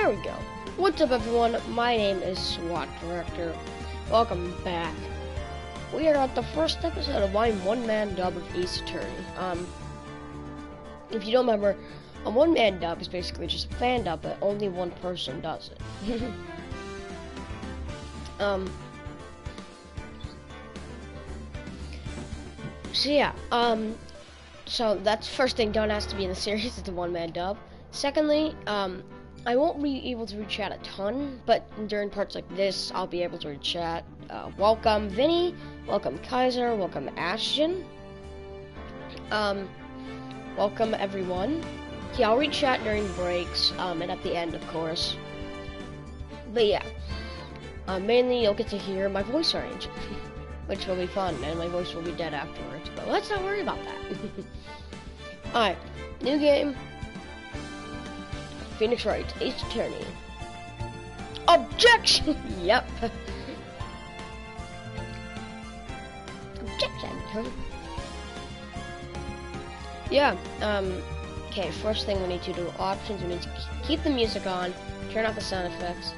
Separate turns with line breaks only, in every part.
There we go. What's up, everyone? My name is SWAT Director. Welcome back. We are at the first episode of my one-man dub of Ace Attorney. Um, if you don't remember, a one-man dub is basically just a fan dub, but only one person does it. um, so yeah, um, so that's first thing. Don't ask to be in the series. It's a one-man dub. Secondly, um, I won't be able to chat a ton, but during parts like this, I'll be able to read chat. Uh, welcome, Vinny. Welcome, Kaiser. Welcome, Ashton. Um, welcome, everyone. Yeah, I'll read chat during breaks, um, and at the end, of course. But yeah, uh, mainly you'll get to hear my voice range, which will be fun, and my voice will be dead afterwards. But let's not worry about that. Alright, new game. Phoenix Wright, Ace Attorney. Objection! yep. Objection. Yeah, um, okay, first thing we need to do, options, we need to keep the music on, turn off the sound effects,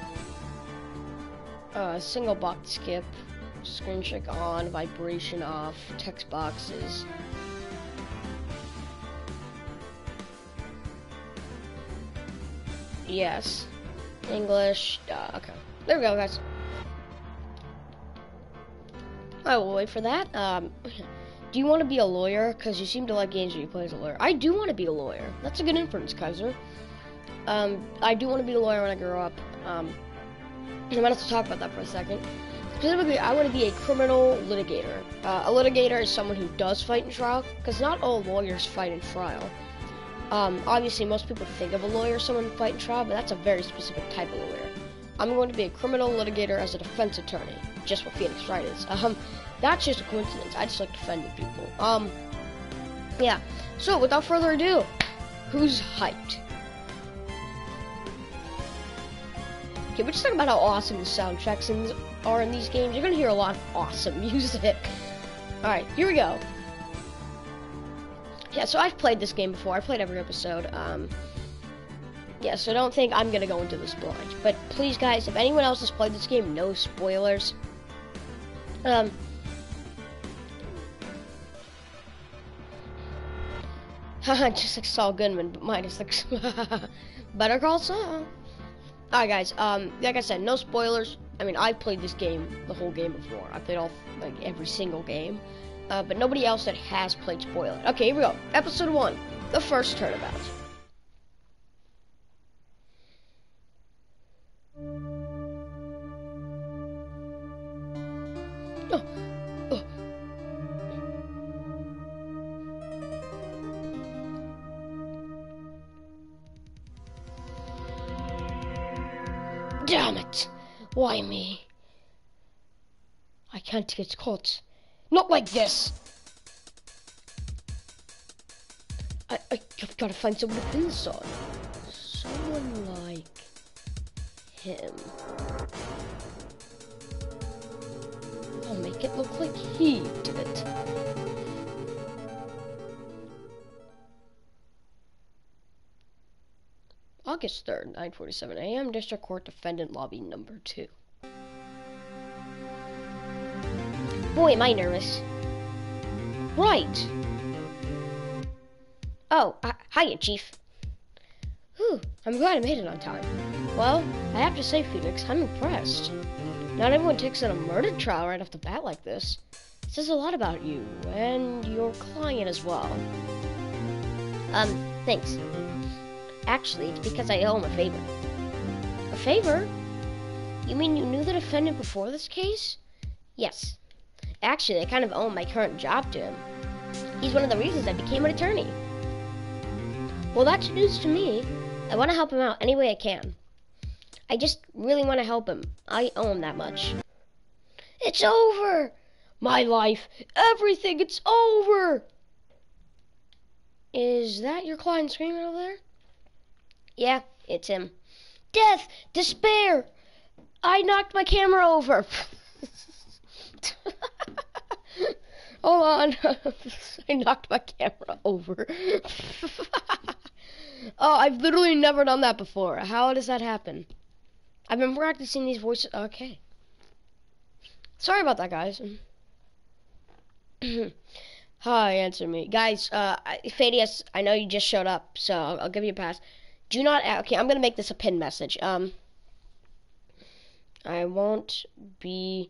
uh, single box skip, screen check on, vibration off, text boxes, Yes. English. Uh, okay. There we go, guys. I will wait for that. Um, do you want to be a lawyer? Because you seem to like games where you play as a lawyer. I do want to be a lawyer. That's a good inference, Kaiser. Um, I do want to be a lawyer when I grow up. Um, I might have to talk about that for a second. Specifically, I want to be a criminal litigator. Uh, a litigator is someone who does fight in trial, because not all lawyers fight in trial. Um, obviously, most people think of a lawyer someone fighting trial, but that's a very specific type of lawyer. I'm going to be a criminal litigator as a defense attorney, just what Phoenix Wright is. Um, that's just a coincidence. I just like defending people. Um, yeah. So, without further ado, who's hyped? Okay, we're just talking about how awesome the soundtracks are in these games. You're gonna hear a lot of awesome music. Alright, here we go yeah, so I've played this game before. I played every episode. Um, yeah, so don't think I'm gonna go into this blind. But please, guys, if anyone else has played this game, no spoilers. Um. Haha, just like Saul Goodman, but minus like Better Call Saul. Alright, guys. Um, like I said, no spoilers. I mean, I played this game, the whole game before. I played all like every single game uh, but nobody else that has played spoiler. Okay, here we go. Episode 1, the first turnabout. Oh. Oh. Damn it! Why me? I can't get caught. Not like this. I, I, have got to find someone to pin this on. Someone like him. I'll make it look like he did it. August 3rd, 9.47 a.m., District Court Defendant Lobby Number 2. Boy, am I nervous. Right. Oh, uh, hiya, Chief. Whew, I'm glad I made it on time. Well, I have to say, Phoenix, I'm impressed. Not everyone takes on a murder trial right off the bat like this. It says a lot about you, and your client as well. Um, thanks. Actually, it's because I owe him a favor. A favor? You mean you knew the defendant before this case? Yes. Actually, I kind of owe my current job to him. He's one of the reasons I became an attorney. Well, that's news to me. I want to help him out any way I can. I just really want to help him. I owe him that much. It's over! My life, everything, it's over! Is that your client screaming over there? Yeah, it's him. Death! Despair! I knocked my camera over! Hold on. I knocked my camera over. oh, I've literally never done that before. How does that happen? I've been practicing these voices. Okay. Sorry about that, guys. Hi, answer me. Guys, uh, Fadius, I know you just showed up, so I'll, I'll give you a pass. Do not, okay, I'm going to make this a pin message. Um, I won't be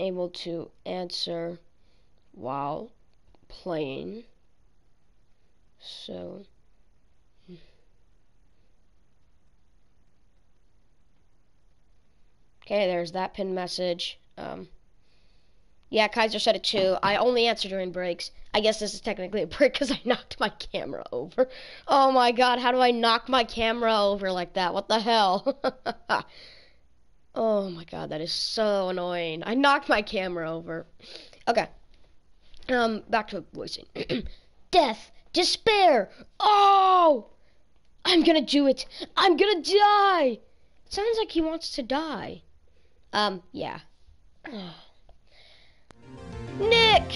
able to answer while playing. So, okay, there's that pin message. Um, yeah, Kaiser said it too. I only answer during breaks. I guess this is technically a break because I knocked my camera over. Oh my god, how do I knock my camera over like that? What the hell? oh my god, that is so annoying. I knocked my camera over. Okay. Um, back to voicing. Death, despair. Oh! I'm gonna do it. I'm gonna die. sounds like he wants to die. Um, yeah. Nick!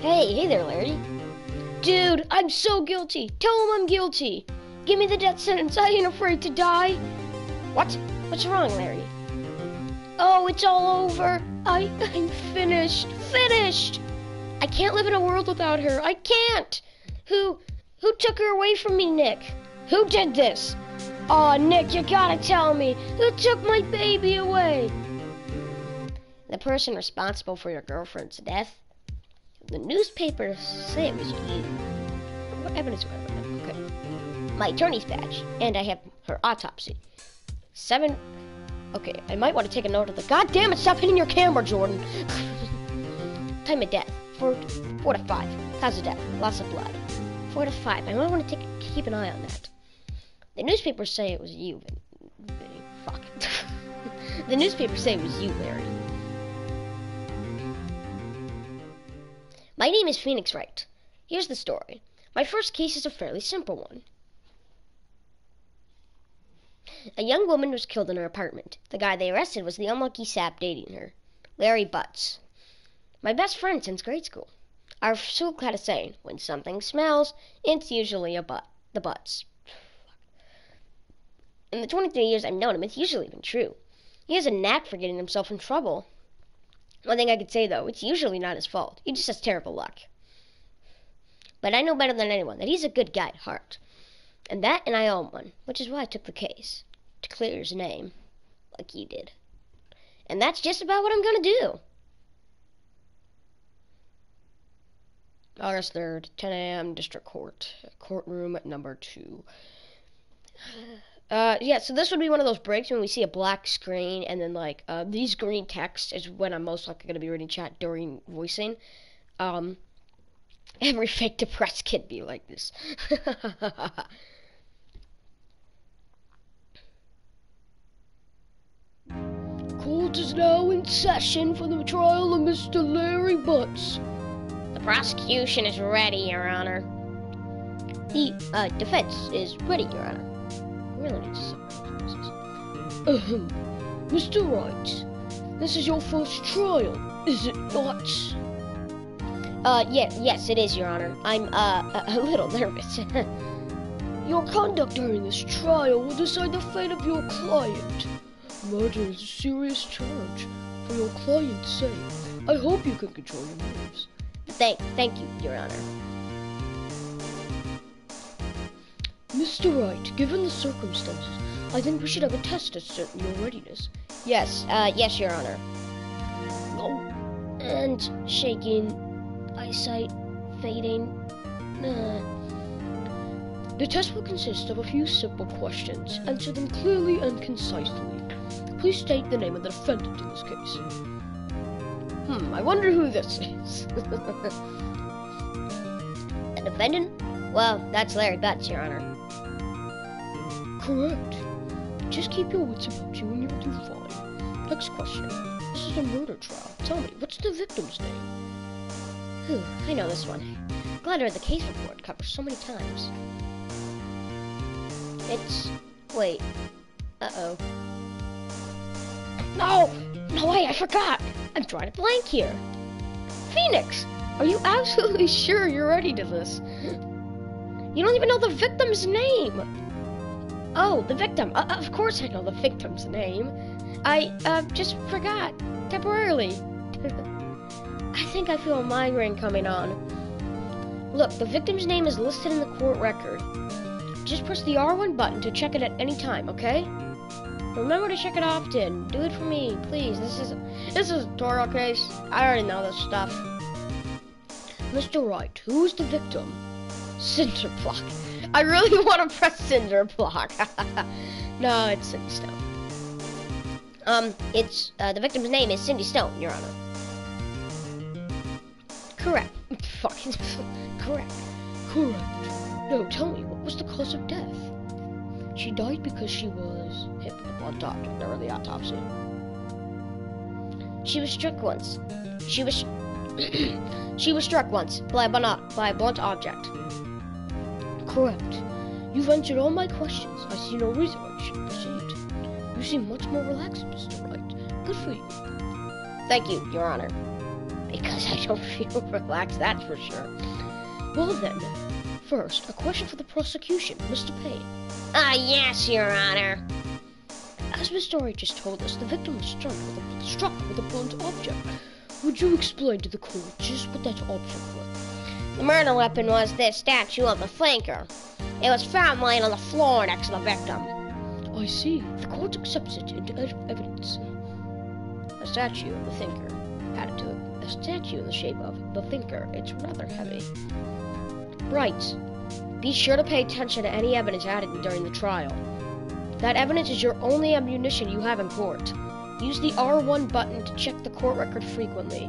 Hey, hey there, Larry. Dude, I'm so guilty. Tell him I'm guilty. Give me the death sentence. I ain't afraid to die. What? What's wrong, Larry? Oh, it's all over. I, I'm finished. Finished. I can't live in a world without her. I can't. Who, who took her away from me, Nick? Who did this? Oh, Nick, you gotta tell me. Who took my baby away? the person responsible for your girlfriend's death. The newspapers say it was you. What evidence do I have? Okay. My attorney's badge, and I have her autopsy. Seven. Okay, I might want to take a note of the. God damn it! Stop hitting your camera, Jordan. Time of death: four, four to five. Cause of death: loss of blood. Four to five. I might want to take keep an eye on that. The newspapers say it was you, Vinny. Fuck. the newspapers say it was you, Larry. My name is Phoenix Wright. Here's the story. My first case is a fairly simple one. A young woman was killed in her apartment. The guy they arrested was the unlucky sap dating her, Larry Butz. My best friend since grade school. Our school had a saying, when something smells, it's usually a butt. The Butz. In the 23 years I've known him, it's usually been true. He has a knack for getting himself in trouble. One thing I could say though, it's usually not his fault. He just has terrible luck. But I know better than anyone that he's a good guy at heart. And that and I own one, which is why I took the case. To clear his name. Like you did. And that's just about what I'm gonna do. August 3rd, 10 a.m., District Court. Courtroom number 2. Uh, yeah, so this would be one of those breaks when we see a black screen and then like uh, these green text is when I'm most likely going to be reading chat during voicing. Um, every fake depressed kid be like this. Court is now in session for the trial of Mr. Larry Butz. The prosecution is ready, Your Honor. The uh, defense is ready, Your Honor really need to separate Ahem. Mr. Wright, this is your first trial, is it not? Uh, yeah, yes, it is, Your Honor. I'm, uh, a, a little nervous. your conduct during this trial will decide the fate of your client. Murder is a serious charge. For your client's sake, I hope you can control your nerves. Thank, thank you, Your Honor. Mr. Wright, given the circumstances, I think we should have a test to certain your readiness. Yes, uh, yes, Your Honor. Oh, and shaking, eyesight fading. Uh. The test will consist of a few simple questions. Answer them clearly and concisely. Please state the name of the defendant in this case. Hmm, I wonder who this is. the defendant? Well, that's Larry Butz, Your Honor. Correct. Just keep your wits about you and you'll do fine. Next question. This is a murder trial. Tell me, what's the victim's name? Whew, I know this one. Glad I read the case report. Covers so many times. It's... wait. Uh-oh. No! No way, I forgot! I'm drawing a blank here. Phoenix! Are you absolutely sure you're ready to this? You don't even know the victim's name. Oh, the victim. Uh, of course I know the victim's name. I uh, just forgot temporarily. I think I feel a migraine coming on. Look, the victim's name is listed in the court record. Just press the R1 button to check it at any time, okay? Remember to check it often. Do it for me, please. This is this is a tutorial case. I already know this stuff. Mr. Wright, who's the victim? Cinder block. I really want to press cinder block. no, it's Cindy Stone. Um, it's uh, the victim's name is Cindy Stone, Your Honor. Correct. Fucking correct. Correct. No, tell me, what was the cause of death? She died because she was hit during the autopsy. She was struck once. She was she was struck once by a blunt by a blunt object. Correct. You've answered all my questions. I see no reason why you should proceed. You seem much more relaxed, Mr. Wright. Good for you. Thank you, Your Honor. Because I don't feel relaxed, that's for sure. Well then, first, a question for the prosecution, Mr. Payne. Ah, uh, yes, Your Honor. As Mr. story just told us, the victim was struck with a, struck with a blunt object. Would you explain to the court just what that object was?
The murder weapon was this statue of the thinker. It was found lying on the floor next to the victim.
I see. The court accepts it into evidence. A statue of the thinker. Added to it. A statue in the shape of the thinker. It's rather heavy. Right. Be sure to pay attention to any evidence added during the trial. That evidence is your only ammunition you have in court. Use the R1 button to check the court record frequently.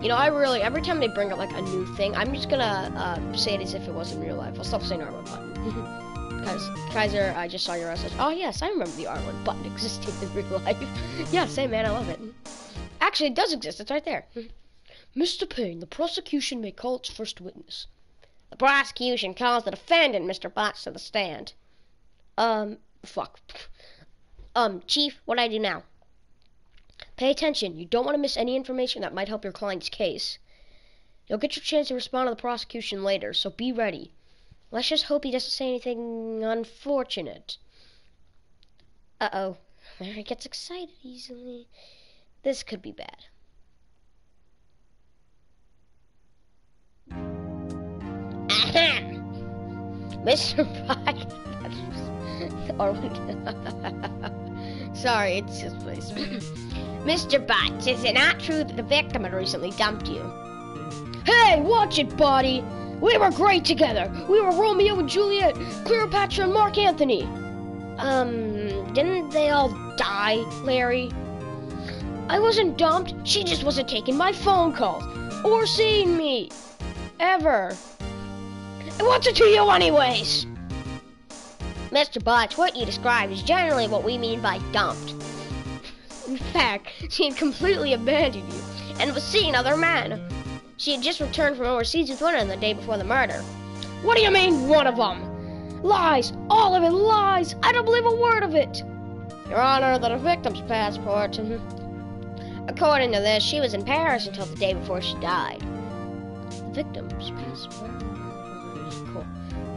You know, I really, every time they bring up like a new thing, I'm just gonna uh, say it as if it was in real life. I'll stop saying R1 button. Because, Kaiser, I just saw your message. Oh, yes, I remember the R1 button existing in real life. yeah, same man, I love it. Actually, it does exist, it's right there. Mr. Payne, the prosecution may call its first witness.
The prosecution calls the defendant, Mr. Botts, to the stand.
Um, fuck. Um, Chief, what do I do now? Pay attention. You don't want to miss any information that might help your client's case. You'll get your chance to respond to the prosecution later, so be ready. Let's just hope he doesn't say anything unfortunate. Uh-oh. Mary gets excited easily. This could be bad. Mr. Pike. Sorry, it's just place.
Mr. Butz, is it not true that the victim had recently dumped you?
Hey, watch it, buddy! We were great together. We were Romeo and Juliet, Cleopatra and Mark Anthony!
Um, didn't they all die, Larry?
I wasn't dumped. She just wasn't taking my phone calls or seeing me. Ever. And what's it to you, anyways?
Mr. Butz, what you described is generally what we mean by dumped. In fact, she had completely abandoned you and was seeing other men. She had just returned from overseas with one of them the day before the murder.
What do you mean, one of them? Lies! All of it lies! I don't believe a word of it!
Your Honor, the victim's passport. Mm-hmm. According to this, she was in Paris until the day before she died.
The victim's passport?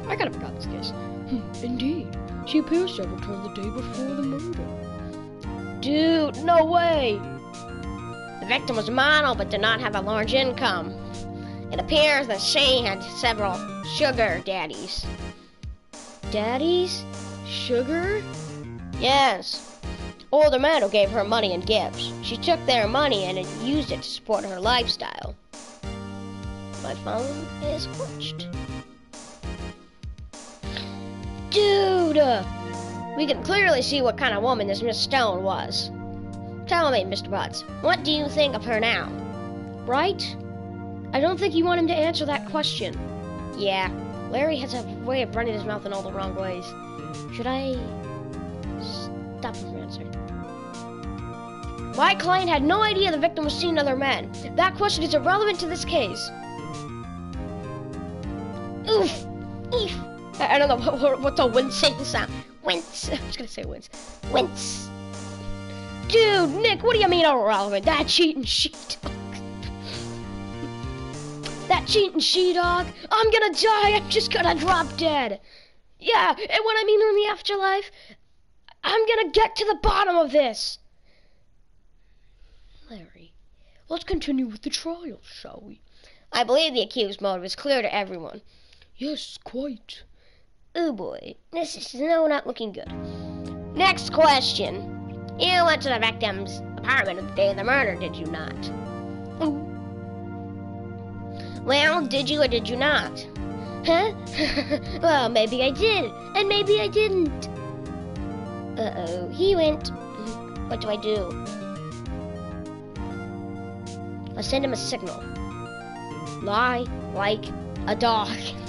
I kind of forgot this case. Hmm, indeed. She appears to have returned the day before the murder. Dude, no way!
The victim was a model but did not have a large income. It appears that she had several sugar daddies.
Daddies? Sugar?
Yes. Older men who gave her money and gifts. She took their money and used it to support her lifestyle. My phone is glitched. Dude! We can clearly see what kind of woman this Miss Stone was. Tell me, Mr. Butz, what do you think of her now?
Right? I don't think you want him to answer that question.
Yeah,
Larry has a way of running his mouth in all the wrong ways. Should I stop him from answering? My client had no idea the victim was seeing other men. That question is irrelevant to this case.
Oof!
I don't know what's a wincing sound. Wince. I was gonna say wince. Wince. Dude, Nick, what do you mean oh, irrelevant? That cheating sheet. That cheating she-dog. I'm gonna die. I'm just gonna drop dead. Yeah, and what I mean in the afterlife, I'm gonna get to the bottom of this. Larry, let's continue with the trial, shall we?
I believe the accused motive is clear to everyone.
Yes, quite.
Oh boy, this is no not looking good. Next question. You went to the victim's apartment on the day of the murder, did you not?
Oh,
Well, did you or did you not? Huh? well, maybe I did, and maybe I didn't. Uh oh, he went. What do I do? I'll send him a signal. Lie like a dog.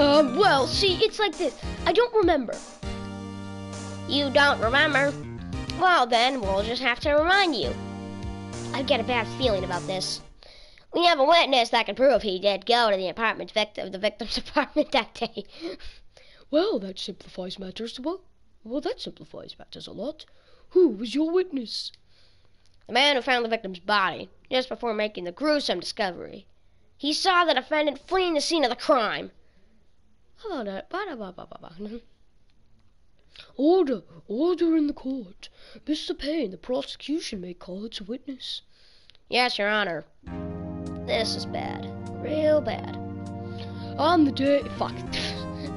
um, well, see, it's like this. I don't remember.
You don't remember? Well, then we'll just have to remind you. I get a bad feeling about this. We have a witness that can prove he did go to the apartment victim, the victim's apartment that day.
Well, that simplifies matters. Well, well, that simplifies matters a lot. Who was your witness?
The man who found the victim's body just before making the gruesome discovery. He saw the defendant fleeing the scene of the crime.
On. Ba-da-ba-ba-ba-ba. Hmm. Order, order in the court. Mr. Payne, the prosecution may call its witness.
Yes, Your Honor. This is bad. Real bad.
On the day, fuck.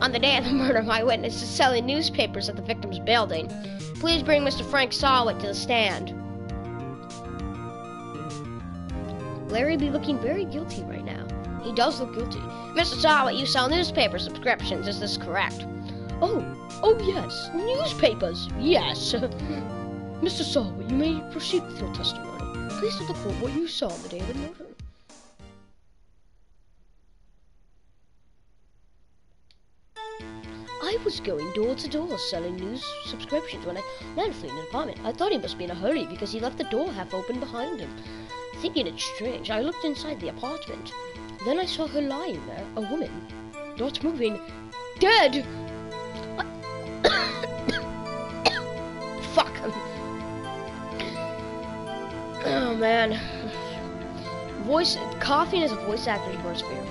On the day of the murder, my witness is selling newspapers at the victim's building. Please bring Mr. Frank Sahwit to the stand.
Larry be looking very guilty right now. He does look guilty.
Mr. Sahwit, you sell newspaper subscriptions. Is this correct?
Oh, oh yes, newspapers, yes. Mr. Sawa, you may proceed with your testimony. Please tell the court what you saw on the day of the murder. I was going door to door selling news subscriptions when I landed in an apartment. I thought he must be in a hurry because he left the door half open behind him. Thinking it strange, I looked inside the apartment. Then I saw her lying there, a woman, not moving, dead. Fuck. Oh man. Voice coughing is a voice actor's worst fear.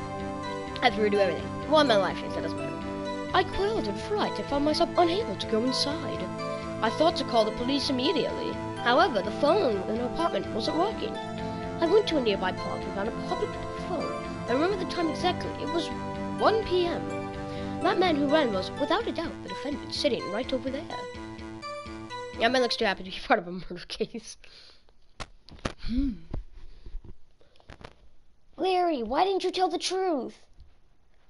I have to everything. Well, my life is, that doesn't matter. I quailed in fright and found myself unable to go inside. I thought to call the police immediately. However, the phone in the apartment wasn't working. I went to a nearby park and found a public. I remember the time exactly. It was 1 p.m. That man who ran was, without a doubt, the defendant sitting right over there. Yeah, man looks too happy to be part of a murder case. Hmm.
Larry, why didn't you tell the truth?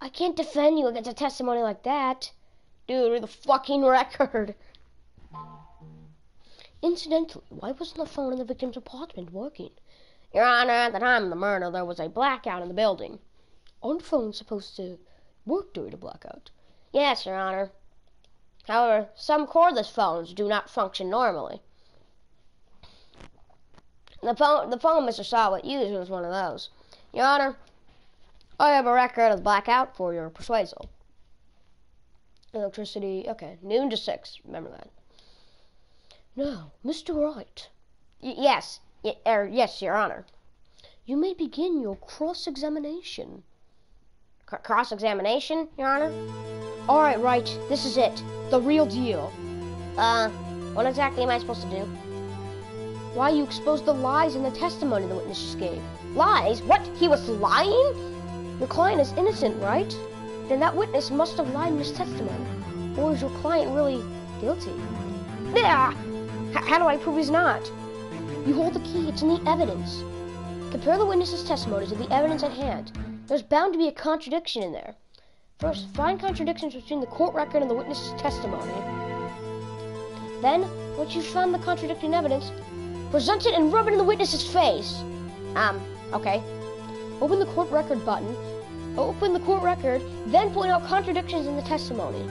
I can't defend you against a testimony like that.
Dude, read the fucking record. Incidentally, why wasn't the phone in the victim's apartment working?
Your Honor, at the time of the murder, there was a blackout in the building.
Aren't phones supposed to work during a blackout?
Yes, Your Honor. However, some cordless phones do not function normally. The phone, the phone Mr. Sahwit used was one of those. Your Honor, I have a record of the blackout for your persuasal.
Electricity, okay, noon to six, remember that. Now, Mr. Wright.
Y- yes, y- er, yes, Your Honor.
You may begin your cross-examination.
C- cross-examination, Your Honor?
All right, Wright, this is it. The real deal.
Uh, what exactly am I supposed to do?
Why you exposed the lies in the testimony the witnesses gave.
Lies? What? He was lying?
Your client is innocent, right? Then that witness must have lied in his testimony. Or is your client really guilty?
Yeah. H- how do I prove he's not?
You hold the key, it's in the evidence. Compare the witness's testimony to the evidence at hand. There's bound to be a contradiction in there. First, find contradictions between the court record and the witness's testimony. Then, once you've found the contradicting evidence, present it and rub it in the witness's face.
Um, okay.
Open the court record button, open the court record, then point out contradictions in the testimony.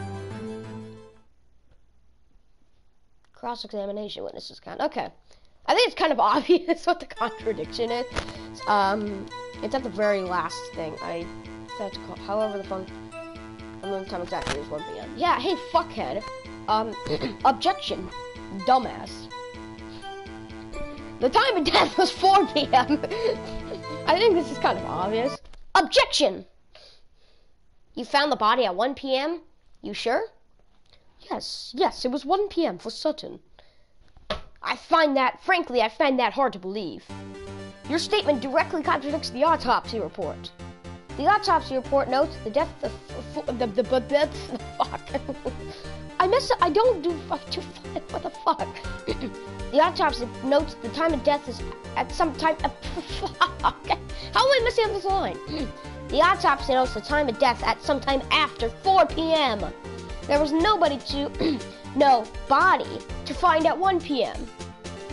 Cross examination, witnesses count. Okay. I think it's kind of obvious what the contradiction is. Um, it's at the very last thing. I have to call. However, the phone. I don't know the time exactly. Was 1 p.m. Yeah, hey, fuckhead. Um, objection. Dumbass. The time of death was 4 p.m. I think this is kind of obvious.
Objection! You found the body at 1 p.m.? You sure?
Yes, yes, it was 1 p.m. for certain.
I find that, frankly, I find that hard to believe. Your statement directly contradicts the autopsy report. The autopsy report notes the death of
the the the death. Fuck. I mess. I don't do fuck. What the fuck?
the autopsy notes the time of death is at some time. Fuck. How am I missing this line? The autopsy notes the time of death at some time after 4 p.m. There was nobody to, no body to find at 1 p.m.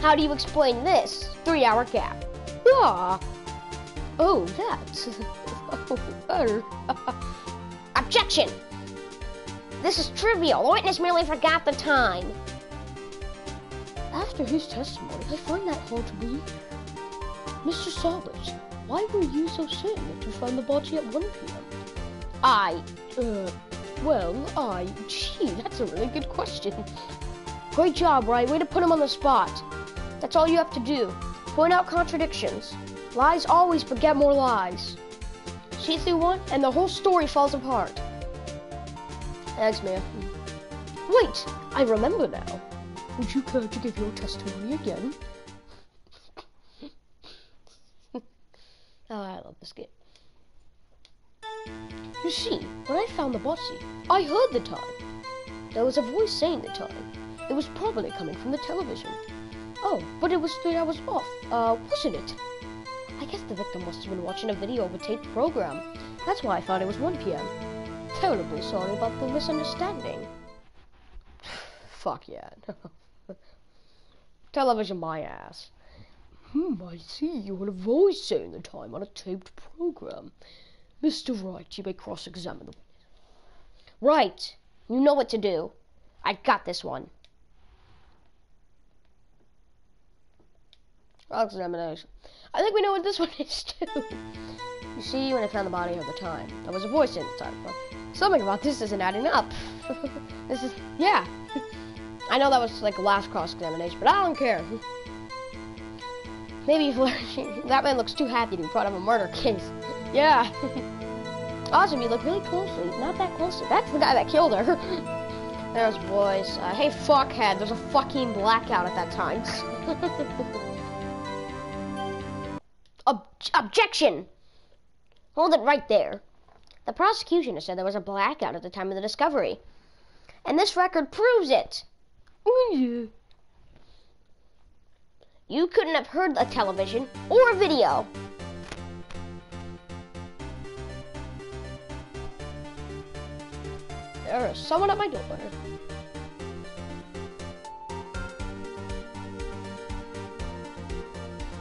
How do you explain this three-hour gap?
Ah. Oh, that.
Objection! This is trivial. The witness merely forgot the time.
After his testimony, I find that hard to believe. Mr. Solid, why were you so certain you found the body at 1 p.m.?
I,
uh, well, I, gee, that's a really good question. Great job, right? Way to put him on the spot. That's all you have to do. Point out contradictions. Lies always beget more lies. See through one, and the whole story falls apart. Thanks, man. Wait, I remember now. Would you care to give your testimony again? Oh, I love this game. You see, when I found the body, I heard the time. There was a voice saying the time. It was probably coming from the television. Oh, but it was three hours off, uh, wasn't it? I guess the victim must have been watching a video of a taped program. That's why I thought it was 1 p.m. Terribly sorry about the misunderstanding. Fuck yeah. Television my ass. Hmm, I see. You had a voice saying the time on a taped program. Mr. Wright, you may cross-examine the witness.
Right. You know what to do. I got this one.
Cross-examination. I think we know what this one is, too. You see, when I found the body of the time, there was a voice saying the time. Something about this isn't adding up. this is, yeah. I know that was like last cross-examination, but I don't care. Maybe that man looks too happy to be part of a murder case. Yeah. awesome, you look really closely. Not that closely. That's the guy that killed her. There's boys. Uh, hey, fuckhead, there's a fucking blackout at that time.
Ob objection! Hold it right there. The prosecution has said there was a blackout at the time of the discovery. And this record proves it.
Oh, yeah.
You couldn't have heard a television or a video.
There's someone at my door.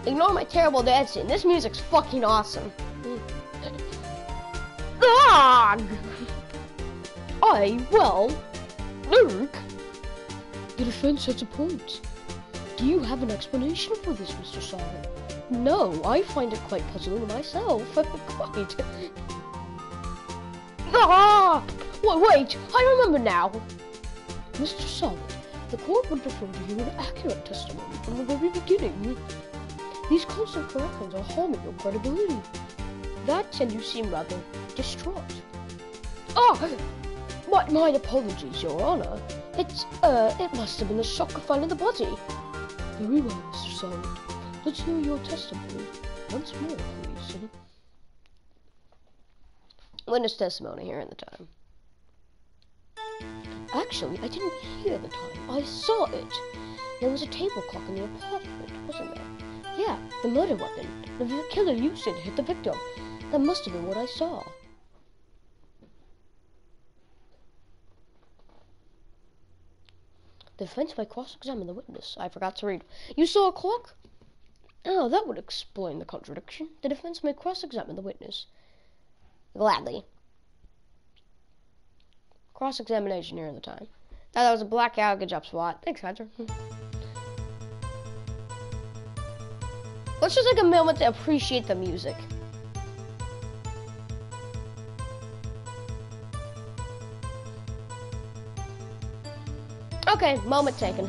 Ignore my terrible dancing. This music's fucking awesome. Dog! I, well, Luke. The defense has a point. Do you have an explanation for this, Mr. Solid? No, I find it quite puzzling myself. quite. ah! Wait, wait, I remember now. Mr. Solid, the court would prefer to hear an accurate testimony from the very beginning. These constant corrections are harming your credibility. That and you seem rather distraught. Ah! My, my apologies, Your Honor. It's, uh, it must have been the shock of finding the body. Very well, Mr. Solid. Let's hear your testimony once more, please. Witness testimony here in the time. Actually, I didn't hear the time. I saw it. There was a table clock in the apartment, wasn't there? Yeah, the murder weapon. The killer used it to hit the victim. That must have been what I saw. The defense might cross-examine the witness. I forgot to read. You saw a clock? Oh, that would explain the contradiction. The defense may cross-examine the witness.
Gladly.
Cross-examination here in the time. Now that was a blackout. Good job, SWAT. Thanks, Hunter. Let's just take a moment to appreciate the music. Okay, moment taken.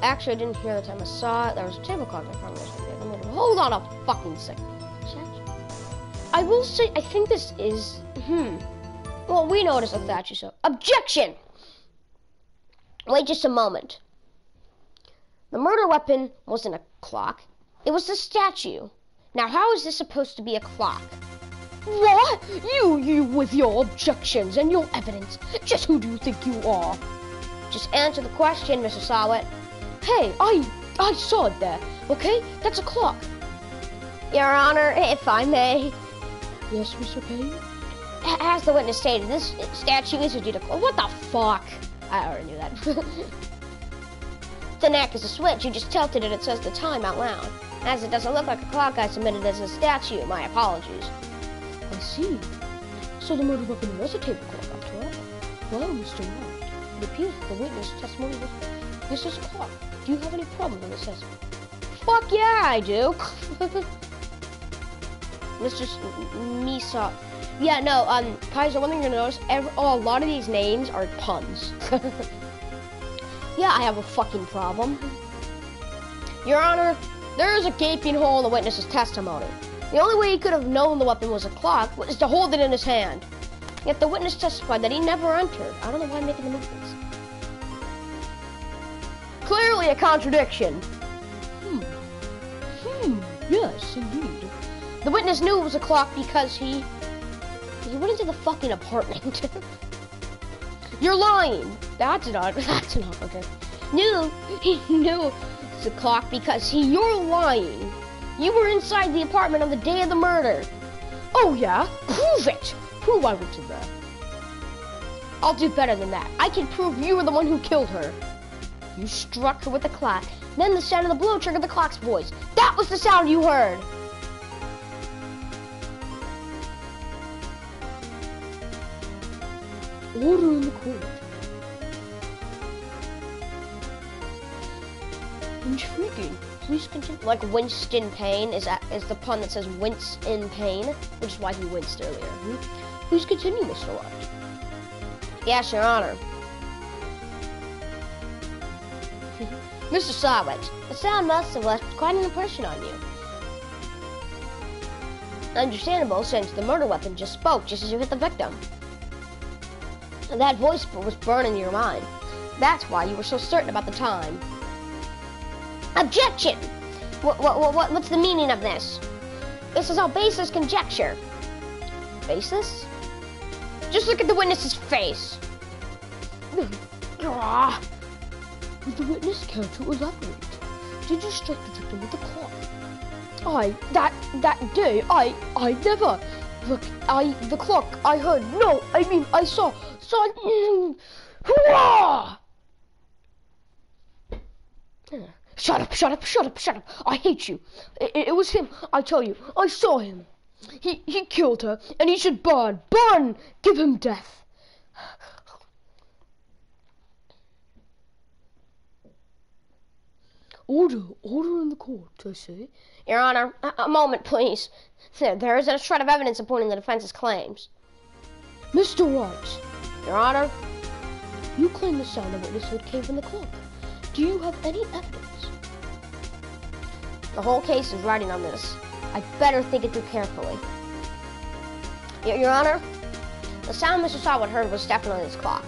Actually, I didn't hear the time I saw it. There was a table clock in front of me. Hold on a fucking second. I will say, I think this is, hmm. Well, we is a statue, so. Objection! Wait just a moment. The murder weapon wasn't a clock, it was a statue. Now, how is this supposed to be a clock? What? You, you with your objections and your evidence. Just who do you think you are? Just answer the question, Mr. Sahwit. Hey, I, I saw it there, okay? That's a clock.
Your Honor, if I may.
Yes, Mr. Payne?
As the witness stated, this statue is a clock. What the fuck?
I already knew that.
the neck is a switch. You just tilted it. It says the time out loud. As it doesn't look like a clock, I submitted as a statue. My apologies.
I see. So the murder weapon was a table clock after all. Well, Mr. White, it appears the witness testimony was this is a clock. Do you have any problem it says
Fuck yeah, I do. Mr. Misa. Yeah, no, um, Kaiser, one thing you're gonna notice, every, oh, a lot of these names are puns.
yeah, I have a fucking problem.
Your Honor, there is a gaping hole in the witness's testimony. The only way he could have known the weapon was a clock was to hold it in his hand. Yet the witness testified that he never entered. I don't know why I'm making the movements. Clearly a contradiction.
Hmm. Hmm. Yes, indeed.
The witness knew it was a clock because he he went into the fucking apartment. You're lying.
That's not. That's not okay.
Knew he knew it's a clock because he. You're lying. You were inside the apartment on the day of the murder.
Oh yeah. Prove it. Prove I went in there.
I'll do better than that. I can prove you were the one who killed her. You struck her with the clock. Then the sound of the blow triggered the clock's voice. That was the sound you heard.
Order in the court. Intriguing. Please continue.
Like Winston Payne is that is the pun that says wince in pain, which is why he winced earlier.
Hmm? Please continue, Mr. White.
Yes, Your Honor. Mr. Sahwit, the sound must have left quite an impression on you. Understandable, since the murder weapon just spoke just as you hit the victim. And that voice was burning your mind. That's why you were so certain about the time. Objection! What, what, what, what's the meaning of this? This is all baseless conjecture. Baseless? Just look at the witness's face.
The witness care to elaborate? Did you strike the victim with the clock? I, that, that day, I, I never. Look, I, the clock, I heard, no, I mean, I saw, mm, hurrah! Shut up, shut up, shut up, shut up. I hate you. It, it, was him, I tell you. I saw him. He, he killed her, and he should burn, burn, give him death. Order, order in the court, I say.
Your Honor, a, a moment, please. There, there isn't a shred of evidence supporting the defense's claims.
Mr. White.
Your Honor.
You claim the sound the witness heard came from the clock. Do you have any evidence?
The whole case is riding on this. I better think it through carefully. Your, Honor, the sound Mr. Sahwit heard was definitely his clock.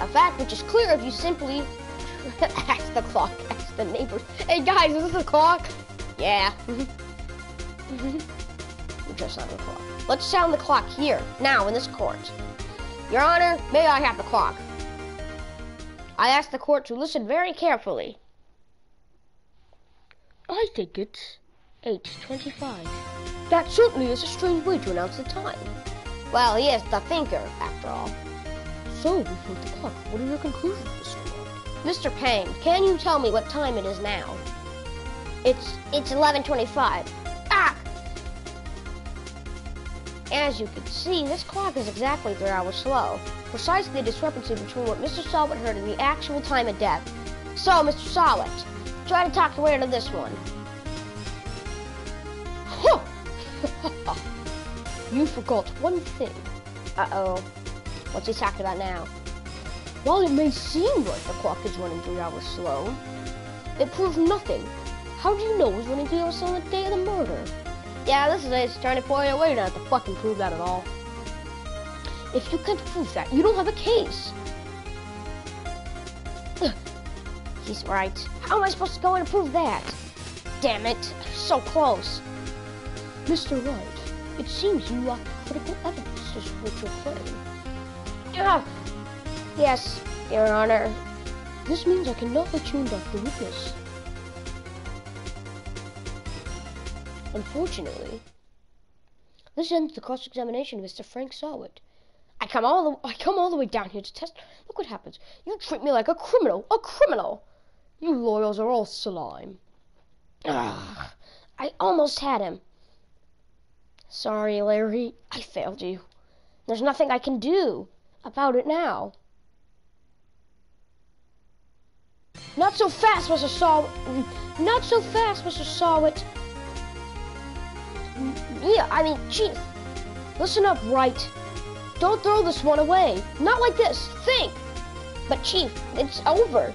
A fact which is clear if you simply ask the clock, ask the neighbors. Hey guys, is this a clock? Yeah. we just sound the clock. Let's sound the clock here, now, in this court. Your Honor, may I have the clock? I ask the court to listen very carefully.
I think it's 8.25. That certainly is a strange way to announce the time.
Well, he is the thinker, after all.
So, we heard the clock. What are your conclusions, Mr.
Mr. Payne, can you tell me what time it is now? It's it's 11:25. Ah! As you can see, this clock is exactly three hours slow. Precisely the discrepancy between what Mr. Sahwit heard and the actual time of death. So, Mr. Sahwit, try to talk your way out of this one. Huh.
You forgot one thing.
Uh-oh. What's he talking about now?
While it may seem like the clock is running three hours slow, it proves nothing. How do you know it was running three hours slow on the day of the murder? Yeah, this is Ace Attorney for you. We don't have to fucking prove that at all. If you can't prove that, you don't have a case. He's right. How am I supposed to go and prove that? Damn it. So close. Mr. Wright, it seems you lack critical evidence to support your claim. Yeah. Yes, Your Honor. This means I cannot let you indict the witness. Unfortunately, this ends the cross-examination of Mr. Frank Sahwit. I come all the I come all the way down here to test. Look what happens. You treat me like a criminal, a criminal. You lawyers are all slime. Ugh, I almost had him. Sorry, Larry. I failed you. There's nothing I can do about it now. Not so fast, Mr. Saw. Not so fast, Mr. Sahwit. Yeah, I mean, Chief. Listen up, right? Don't throw this one away. Not like this. Think. But Chief, it's over.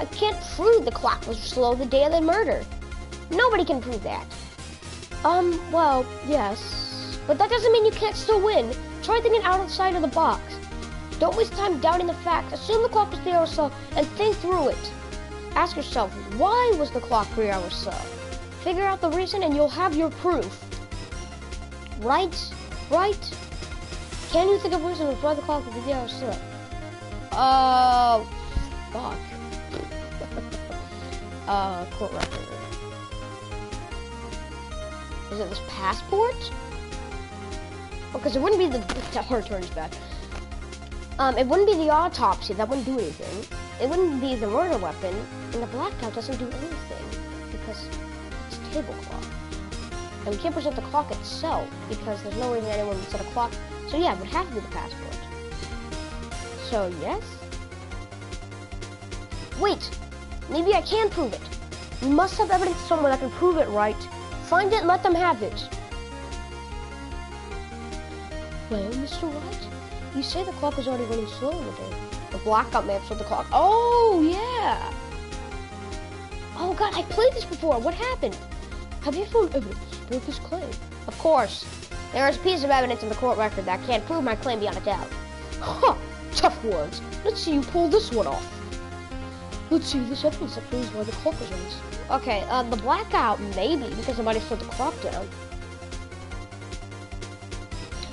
I can't prove the clock was slow the day of the murder. Nobody can prove that. Um, well, yes. But that doesn't mean you can't still win. Try thinking outside of the box. Don't waste time doubting the facts. Assume the clock was three hours slow and think through it. Ask yourself, why was the clock three hours slow? Figure out the reason and you'll have your proof. Right? Right? Can you think of reasons why the clock would be three hours? Uh, fuck. uh, court record. Is it this passport? Because it wouldn't be the her attorney's bad. Um, it wouldn't be the autopsy. That wouldn't do anything. It wouldn't be the murder weapon, and the blackout doesn't do anything because it's a table clock. And we can't present the clock itself because there's no reason anyone would set a clock. So yeah, it would have to be the passport. So yes. Wait, maybe I can prove it. We must have evidence somewhere that can prove it, right? Find it and let them have it. Well, Mr. Wright, you say the clock was already running slow in the blackout have slowed the clock. Oh, yeah. Oh, God, I played this before. What happened? Have you found evidence to support this claim? Of course. There is a piece of evidence in the court record that can't prove my claim beyond a doubt. Huh, tough words. Let's see you pull this one off. Let's see this evidence that proves why the clock was slow. Okay, uh, the blackout, maybe, because somebody slowed the clock down.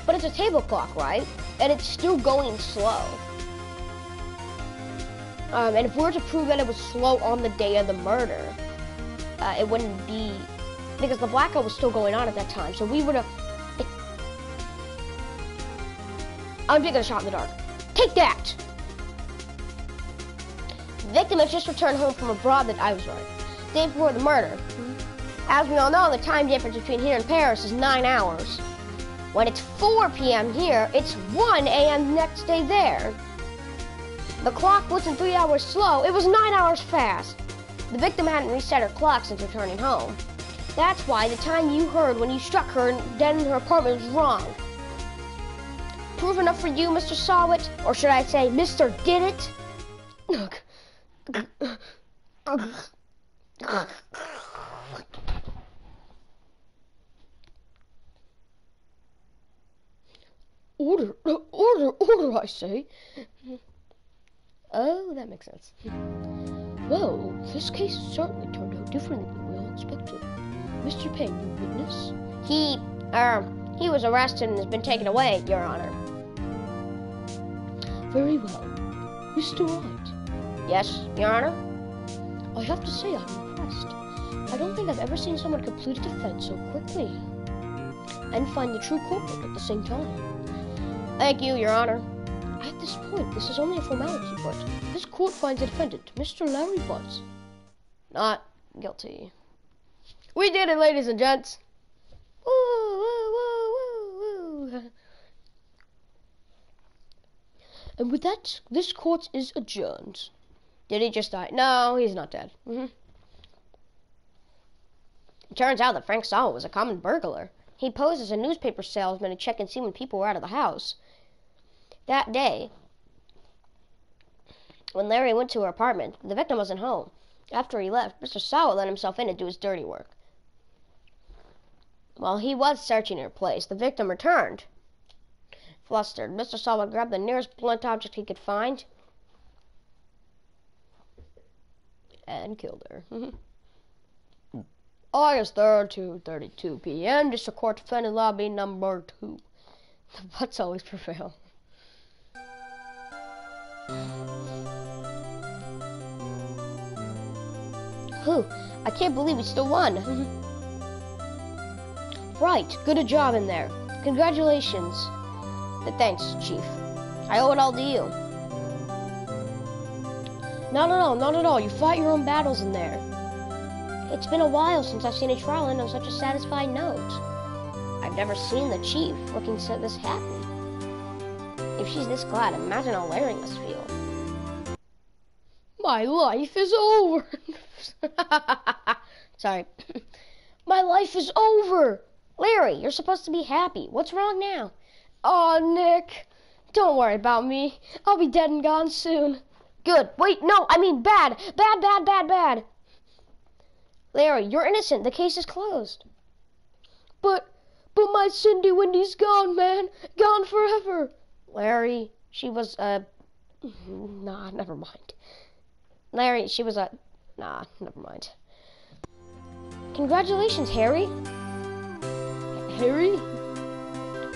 But it's a table clock, right? And it's still going slow. Um, and if we were to prove that it was slow on the day of the murder, uh, it wouldn't be because the blackout was still going on at that time. So we would have. I'm taking a shot in the dark. Take that! The victim has just returned home from abroad that I was right. Day before the murder. As we all know, the time difference between here and Paris is nine hours. When it's 4 p.m. here, it's 1 a.m. next day there. The clock wasn't three hours slow, it was nine hours fast. The victim hadn't reset her clock since returning home. That's why the time you heard when you struck her dead in her apartment was wrong. Proof enough for you, Mr. Sahwit? Or should I say, Mr. Did It? Order, order, order, I say. Oh, that makes sense. Well, this case certainly turned out differently than we all expected. Mr. Payne, you witness? He, er, he was arrested and has been taken away, Your Honor. Very well. Mr. Wright. Yes, Your Honor? I have to say I'm impressed. I don't think I've ever seen someone complete a defense so quickly. And find the true culprit at the same time. Thank you, Your Honor. At this point, this is only a formality, but this court finds the defendant, Mr. Larry Butz, not guilty. We did it, ladies and gents. Woo, woo, woo. And with that, this court is adjourned. Did he just die? No, he's not dead. Mm-hmm. It turns out that Frank Sahwit was a common burglar. He posed as a newspaper salesman to check and see when people were out of the house. That day, when Larry went to her apartment, the victim wasn't home. After he left, Mr. Sahwit let himself in to do his dirty work.
While he was searching her place, the victim returned. Flustered, Mr. Solomon grabbed the nearest blunt object he could find and killed her. August 3rd, 2.32 p.m., District Court Defendant Lobby number 2. The Butz always prevail. Whew, I can't believe we still won. right, good a job in there. Congratulations. But thanks, Chief. I owe it all to you. Not at all, not at all. You fought your own battles in there. It's been a while since I've seen a trial end on such a satisfying note. I've never seen the Chief looking so this happy. If she's this glad, imagine how Larry must feel. My life is over. Sorry. My life is over. Larry, you're supposed to be happy. What's wrong now? Aw, oh, Nick. Don't worry about me. I'll be dead and gone soon. Good. Wait, no, I mean bad. Bad, bad, bad, bad. Larry, you're innocent. The case is closed. But, but my Cindy Wendy's gone, man. Gone forever. Larry, she was, uh, nah, never mind. Larry, she was a, nah, never mind. Congratulations, Harry. Harry?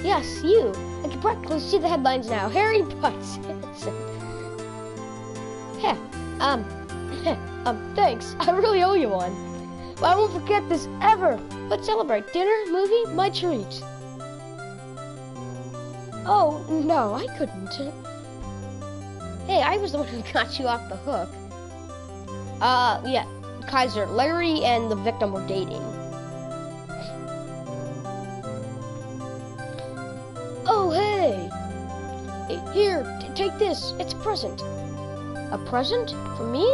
Yes, you. I can practically see the headlines now. Harry Potts. Heh, um, heh, um, thanks. I really owe you one. But I won't forget this ever. Let's celebrate. Dinner, movie, my treat. Oh, no, I couldn't. Hey, I was the one who got you off the hook. Uh, yeah, Kaiser, Larry and the victim were dating. Here, take this. It's a present. A present? For me?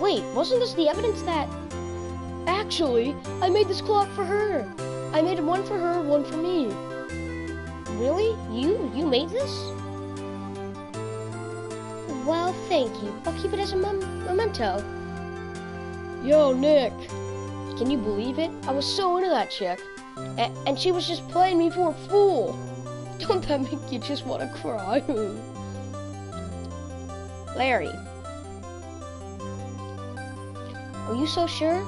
Wait, wasn't this the evidence that... Actually, I made this clock for her. I made one for her, one for me. Really? You? You made this? Well, thank you. I'll keep it as a mem memento. Yo, Nick. Can you believe it? I was so into that chick. And she was just playing me for a fool. Don't that make you just want to cry? Larry. Are you so sure?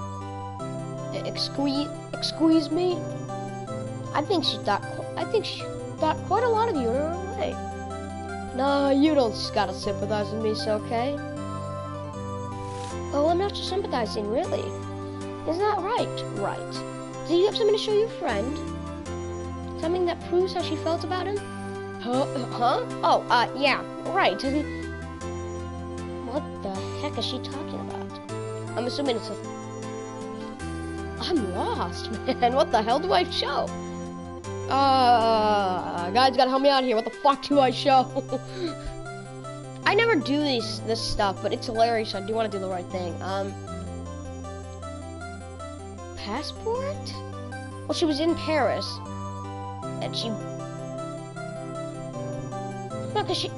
Excuse, excuse me? I think she thought, I think she thought quite a lot of you in her way. Nah, you don't gotta sympathize with me, so okay? Oh, I'm not just sympathizing, really. Isn't that right? Right. Do you have something to show your friend? Something that proves how she felt about him? Huh? Huh? Oh, uh, yeah, right. what the heck is she talking about? I'm assuming it's a... I'm lost, man. What the hell do I show? Uh, guys gotta help me out here. What the fuck do I show? I never do these this stuff, but it's hilarious. I do want to do the right thing. Um, passport? Well, she was in Paris, and she. No, cause she.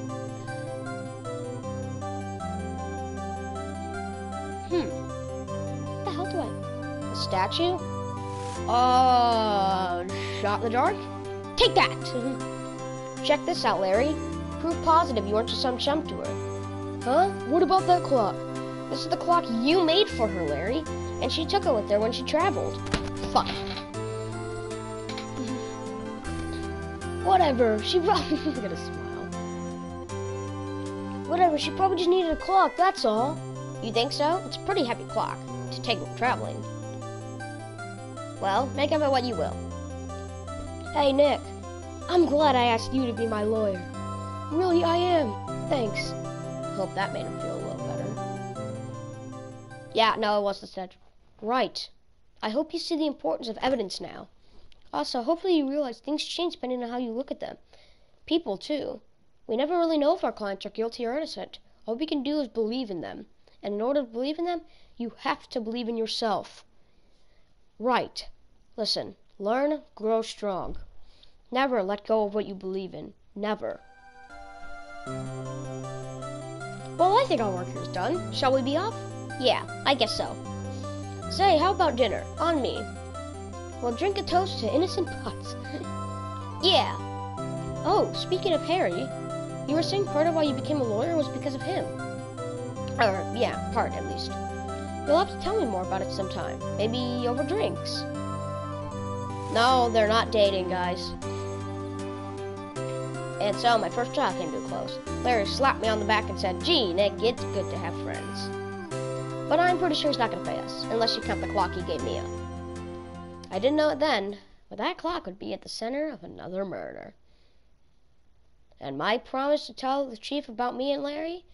Hmm. What the hell do I? A statue? Uh, shot in the dark? Take that! Check this out, Larry. Proof positive you weren't just some chump to her. Huh? What about that clock? This is the clock you made for her, Larry. And she took it with her when she traveled. Fuck. Mm-hmm. Whatever. She probably... Look at a smile. Whatever. She probably just needed a clock, that's all. You think so? It's a pretty heavy clock to take traveling. Well, make of it what you will. Hey, Nick. I'm glad I asked you to be my lawyer. Really, I am. Thanks. Hope that made him feel a little better. Yeah, no, it was the statue. Right. I hope you see the importance of evidence now. Also, hopefully you realize things change depending on how you look at them. People, too. We never really know if our clients are guilty or innocent. All we can do is believe in them. And in order to believe in them, you have to believe in yourself. Right. Listen, learn, grow strong. Never let go of what you believe in. Never. Well, I think our work here is done. Shall we be off? Yeah, I guess so.
Say, how about dinner? On me.
We'll drink a toast to innocent Butz. yeah.
Oh, speaking of Harry, you were saying part of why you became a lawyer was because of him.
Or, yeah, part at least.
You'll have to tell me more about it sometime. Maybe over drinks. No, they're not dating, guys.
And so my first job came to close. Larry slapped me on the back and said, Gee, Nick, it's good to have friends. But I'm pretty sure he's not going to pay us, unless you count the clock he gave me up.
I didn't know it then, but that clock would be at the center of another murder. And my promise to tell the chief about me and Larry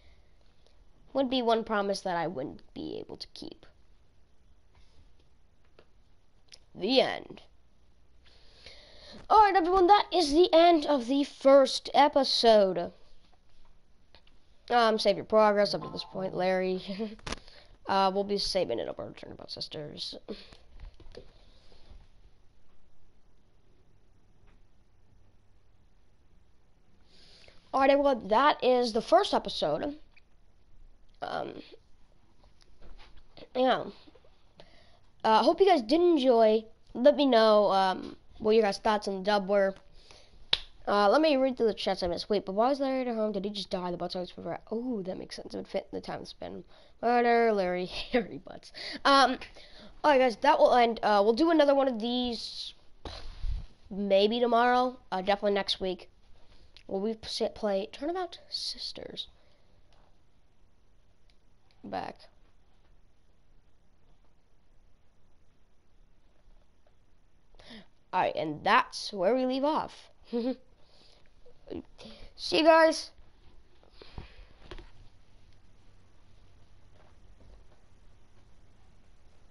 would be one promise that I wouldn't be able to keep. The end. Alright, everyone, that is the end of the first episode. Um, save your progress up to this point, Larry. uh, we'll be saving it over Turnabout Sisters. Alright, everyone, that is the first episode. Um, yeah. I uh, hope you guys did enjoy. Let me know um, what your guys' thoughts on the dub were. Uh, let me read through the chats I missed. Wait, but why was Larry at home? Did he just die? The butts always prefer. Oh, that makes sense. It would fit in the time span. Murder, Larry, Harry Butts. Um, alright, guys, that will end. Uh, we'll do another one of these maybe tomorrow. Uh, definitely next week. Will we play Turnabout Sisters? Back. Alright, and that's where we leave off. See you guys.